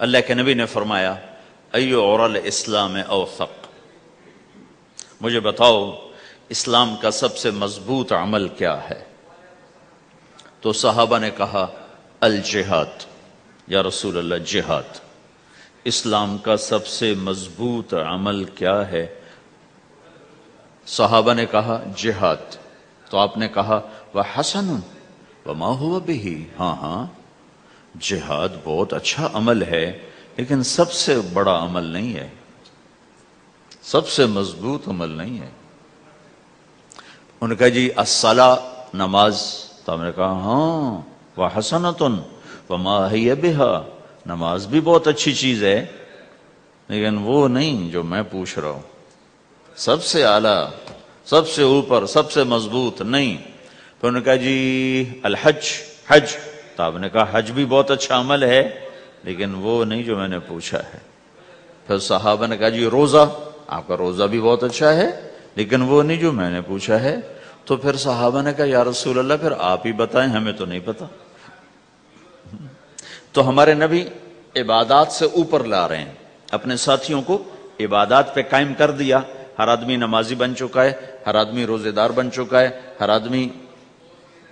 अल्लाह के नबी ने फरमाया और इस्लाम अवसक मुझे बताओ, इस्लाम का सबसे मज़बूत अमल क्या है? तो साहबा ने कहा, अल जिहाद। या रसूल अल्लाह जिहाद। इस्लाम का सबसे मज़बूत अमल क्या है? साहबा ने कहा, जिहाद। तो आपने कहा, वह हसन व माँ हुआ भी हाँ हाँ। जिहाद बहुत अच्छा अमल है, लेकिन सबसे बड़ा अमल नहीं है। सबसे मज़बूत अमल नहीं है। उनका जी असला नमाज़ तो हमने कहा हाँ वह हसनतन, व माहिया बेहा। नमाज़ भी बहुत अच्छी चीज़ है, लेकिन वो नहीं जो मैं पूछ रहा हूँ। सबसे आला, सबसे ऊपर, सबसे मज़बूत नहीं। तो उन्होंने कहा जी, अलहज, हज। तो आपने कहा, हज भी बहुत अच्छा अमल है, लेकिन वो नहीं जो मैंने पूछा है। फिर साहबा ने कहा, जी, रोजा, आपका रोजा भी बहुत अच्छा है, लेकिन वो नहीं जो मैंने पूछा है। तो फिर साहबा ने कहा, या रसूल अल्लाह फिर आप ही बताएँ, हमें तो नहीं पता। तो हमारे नबी इबादात से ऊपर ला रहे हैं। अपने साथियों को इबादात पे कायम कर दिया। हर आदमी नमाजी बन चुका है, हर आदमी रोजेदार बन चुका है, हर आदमी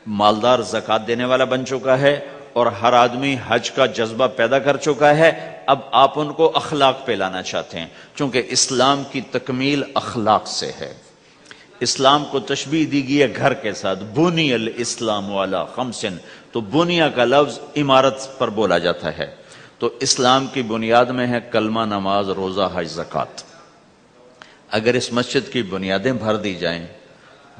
मालदार जक़ात देने वाला बन चुका है और हर आदमी हज का जज्बा पैदा कर चुका है। अब आप उनको अखलाक पे लाना चाहते हैं, क्योंकि इस्लाम की तकमील अखलाक से है। इस्लाम को तशबी दी गई है घर के साथ बुनी अल इस्लाम वाला खमसिन। तो बुनिया का लफ्ज इमारत पर बोला जाता है। तो इस्लाम की बुनियाद में है कलमा नमाज़, रोजा, हज, जक़ात। अगर इस मस्जिद की बुनियादें भर दी जाएँ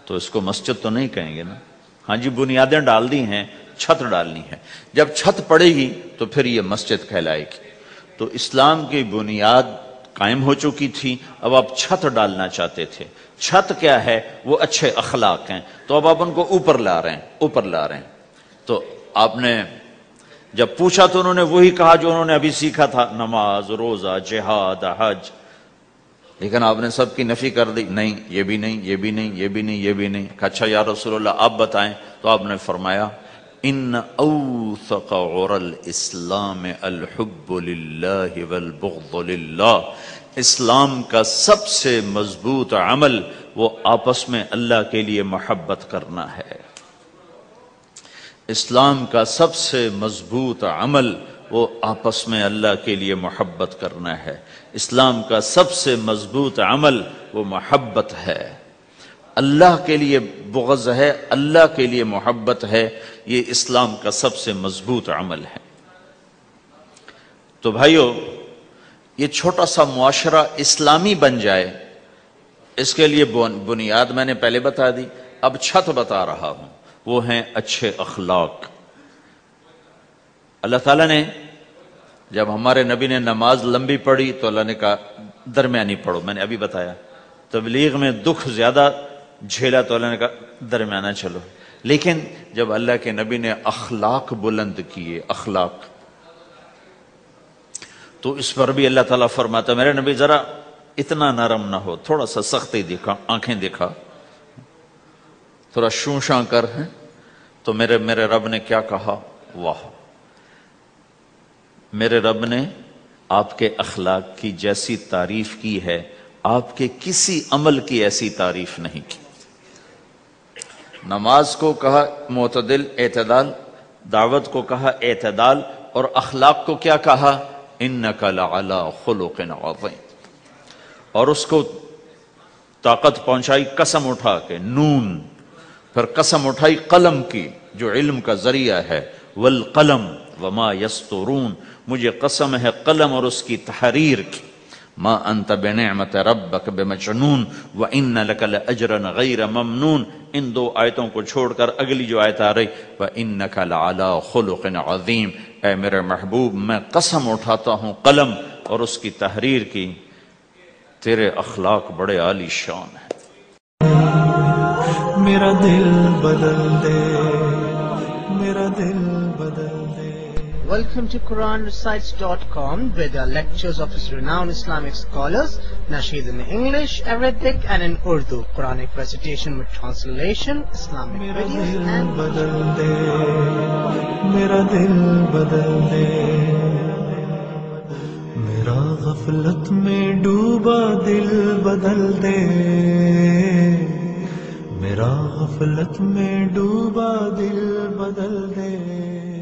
तो इसको मस्जिद तो नहीं कहेंगे ना। हाँ जी, बुनियादें डाल दी हैं, छत डालनी है। जब छत पड़ेगी तो फिर ये मस्जिद कहलाएगी। तो इस्लाम की बुनियाद कायम हो चुकी थी, अब आप छत डालना चाहते थे। छत क्या है? वो अच्छे अखलाक हैं। तो अब आप उनको ऊपर ला रहे हैं, ऊपर ला रहे हैं। तो आपने जब पूछा तो उन्होंने वही कहा जो उन्होंने अभी सीखा था, नमाज़, रोजा, जिहाद, हज। लेकिन आपने सबकी नफी कर दी। नहीं, ये भी नहीं, ये भी नहीं, ये भी नहीं, ये भी नहीं। अच्छा या रसूलुल्लाह आप बताएँ। तो आपने फरमाया इन औरल इस्लाम इस्लाम का सबसे मज़बूत अमल, वो आपस में अल्लाह के लिए मोहब्बत करना है। इस्लाम का सबसे मज़बूत अमल वो आपस में अल्लाह के लिए मोहब्बत करना है। इस्लाम का सबसे मज़बूत अमल वो मोहब्बत है। अल्लाह के लिए बुगज है, अल्लाह के लिए मोहब्बत है, ये इस्लाम का सबसे मज़बूत अमल है। तो भाइयों, ये छोटा सा मुआशरा इस्लामी बन जाए, इसके लिए बुनियाद मैंने पहले बता दी। अब छत बता रहा हूँ। वो हैं अच्छे अखलाक। अल्लाह ताला ने, जब हमारे नबी ने नमाज़ लंबी पढ़ी तो अल्लाह ने कहा, दरमियानी पढ़ो। मैंने अभी बताया, तबलीग में दुख ज़्यादा झेला तो अल्लाह ने कहा, दरमियाना चलो। लेकिन जब अल्लाह के नबी ने अखलाक बुलंद किए, अखलाक तो इस पर भी अल्लाह ताला फरमाता, मेरे नबी, जरा इतना नरम ना हो, थोड़ा सा सख्ती दिखा, आँखें दिखा। थोड़ा शूशा कर, है? तो मेरे मेरे रब ने क्या कहा? वाह! मेरे रब ने आपके अखलाक की जैसी तारीफ़ की है, आपके किसी अमल की ऐसी तारीफ़ नहीं की। नमाज़ को कहा मतदिल एतदाल, दावत को कहा एतदाल, और अखलाक को क्या कहा? इन नकला खुलुकन और उसको ताकत पहुंचाई कसम उठा के, नून, फिर कसम उठाई कलम की, जो इल्म का ज़रिया है, वल कलम वमा यस्तरून मुझे कसम है, कलम और उसकी तहरीर की। माँ अंत बेनमत रबक बेमचनून व इन लकल अजरन गैर ममनून। इन दो आयतों को छोड़कर अगली जो आयत आ रही, व इन नकल आला खुलुकन अजीम। ए मेरे महबूब, मैं कसम उठाता हूँ कलम और उसकी तहरीर की। तेरे अखलाक बड़े आली शान है। मेरा दिल बदल दे, मेरा दिल Welcome to QuranRecites.com where there are lectures of its renowned Islamic scholars, nasheed in English, Arabic and in Urdu, Quranic recitation with translation, Islamic मेरा videos दिल and बदल दे मेरा दिल बदल दे गफलत में डूबा दिल बदल दे मेरा गफलत में डूबा दिल बदल दे